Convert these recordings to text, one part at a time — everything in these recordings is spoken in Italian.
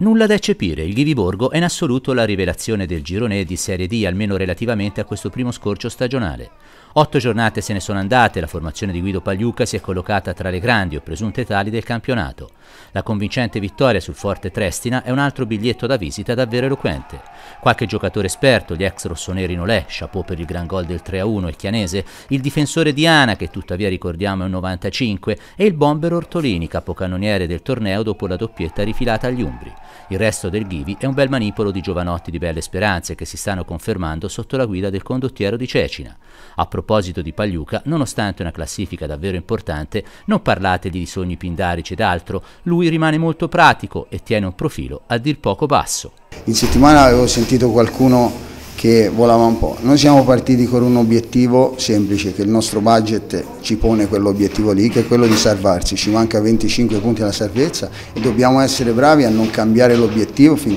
Nulla da eccepire, il Ghiviborgo è in assoluto la rivelazione del girone di Serie D, almeno relativamente a questo primo scorcio stagionale. Otto giornate se ne sono andate, la formazione di Guido Pagliuca si è collocata tra le grandi o presunte tali del campionato. La convincente vittoria sul Forte Trestina è un altro biglietto da visita davvero eloquente. Qualche giocatore esperto, gli ex rossoneri Nolè, chapeau per il gran gol del 3-1 il chianese, il difensore Diana, che tuttavia ricordiamo è un 95, e il bomber Ortolini, capocannoniere del torneo dopo la doppietta rifilata agli Umbri. Il resto del Ghivi è un bel manipolo di giovanotti di belle speranze che si stanno confermando sotto la guida del condottiero di Cecina. A proposito di Pagliuca, nonostante una classifica davvero importante, non parlategli di sogni pindarici ed altro, lui rimane molto pratico e tiene un profilo a dir poco basso. In settimana avevo sentito qualcuno che volava un po'. Noi siamo partiti con un obiettivo semplice, che il nostro budget ci pone quell'obiettivo lì, che è quello di salvarsi. Ci manca 25 punti alla salvezza e dobbiamo essere bravi a non cambiare l'obiettivo fin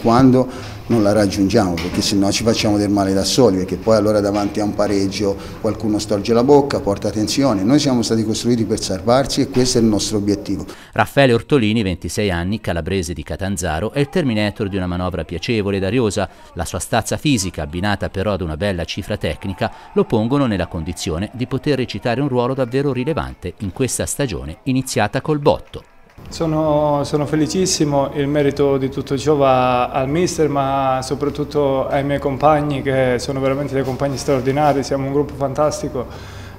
quando non la raggiungiamo perché se no ci facciamo del male da soli perché poi allora davanti a un pareggio qualcuno storge la bocca, porta attenzione. Noi siamo stati costruiti per salvarci e questo è il nostro obiettivo. Raffaele Ortolini, 26 anni, calabrese di Catanzaro, è il terminator di una manovra piacevole ed ariosa. La sua stazza fisica, abbinata però ad una bella cifra tecnica, lo pongono nella condizione di poter recitare un ruolo davvero rilevante in questa stagione iniziata col botto. Sono, sono, felicissimo, il merito di tutto ciò va al mister ma soprattutto ai miei compagni che sono veramente dei compagni straordinari, siamo un gruppo fantastico.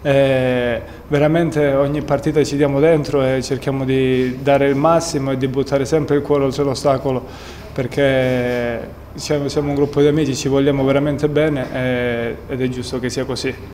E veramente ogni partita ci diamo dentro e cerchiamo di dare il massimo e di buttare sempre il cuore oltre l'ostacolo perché siamo un gruppo di amici, ci vogliamo veramente bene ed è giusto che sia così.